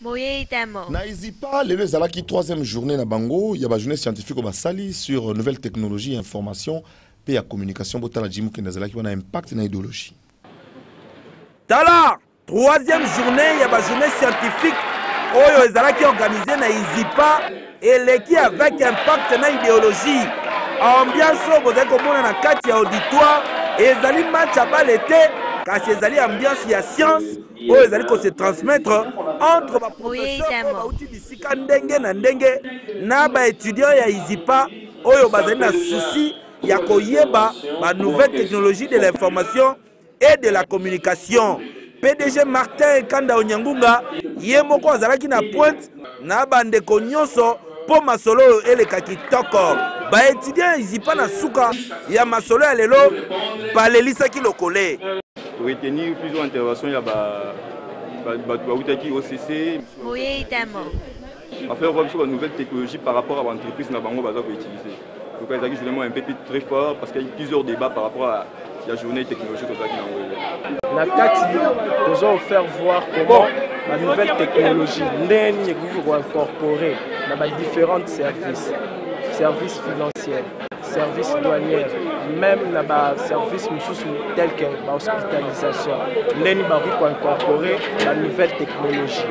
Boyeyi te mo. Na IZIPA, lelo ezalaki troisième journee na bango ya ba journees scientifiques oyo basali sur nouvelles technologies ya information mpe ya communication. Botala Jimmy Mukende azalaki wana, impact na ideologie. Tala troisième journee ya ba journees scientifiques oyo ezalaki organise na IZIPA, eleki avec impact na ideologie. Ambiance oyo bozali komona na kati ya auditoire ezali match ya bale te, kasi ezali ambiance ya science, oyo ezali ko se transmettre entre ba professeurs oyo bauti bisika ndenge na ndenge na ba etudiants ya IZIPA oyo bazali na souci ya koyeba ba nouvelles technologies de l'information et de la communication. PDG Martin Kanda Onyangunga ye moko azalaki na pointe na ba ndeko nyoso po masolo oyo eleka kitoko. Ba etudiants ya IZIPA na suka ya masolo ya lelo balelisaki lokole. retenir plusieurs interventions ya ba batu bawutaki OCC. Oui tellement. Ba faire voir biso ba nouvelles technologies par rapport ya ba entreprises na bango baza ko utiliser. Donc ezalaki journée moko ya mpepi très fort parce qu'il y a eu plusieurs débats par rapport à la journée technologie tozalaki na yango na kati toza ofaire voir comment la nouvelle technologie ndenge nini ekoki koincorpore na badifférentes services service financier service douanier même na baservice mosusu tel que bahospitalisation ndenge nini bakoki koincorpore la nouvelle technologie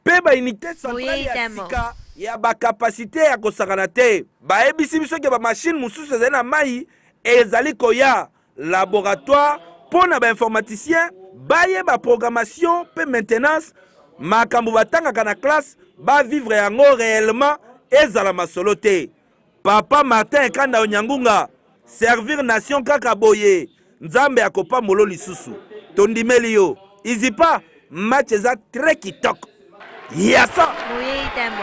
mpe ba unites centrales ya sika ya ba capacites ya kosakana te. Bayebisi biso ke ba machines mosusu ezali na mayi ezali koya. Laboratoire mpo na ba informaticiens bayeba programmation mpe maintenance, makambo batangaka na classe ba vivre yango reellement, ezala masolo te. Papa Martin Kanda Onyangunga, servir nation kaka boye, Nzambe akopamolo lisusu. Tondimeli yo. Izipa, match eza très kitoko. Yasa! Boyeyi tembo.